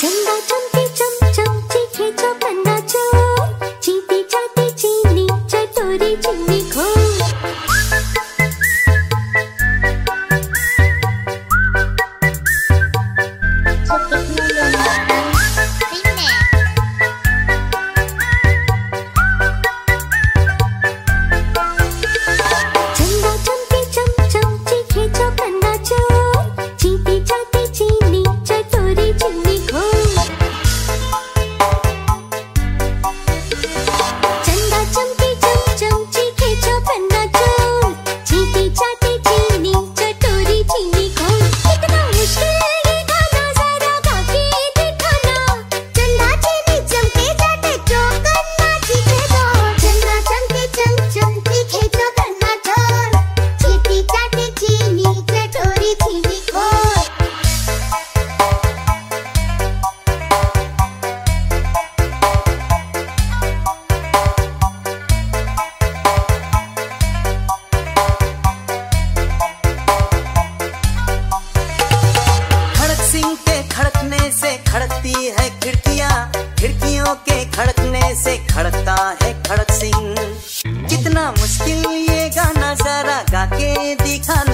真的真的真真真真真真真真真真真真真真真真真真 खड़कने से खड़कती है खिड़कियाँ। खिड़कियों के खड़कने से खड़कता है खड़क सिंह। कितना मुश्किल ये गाना जरा गा के दिखाना।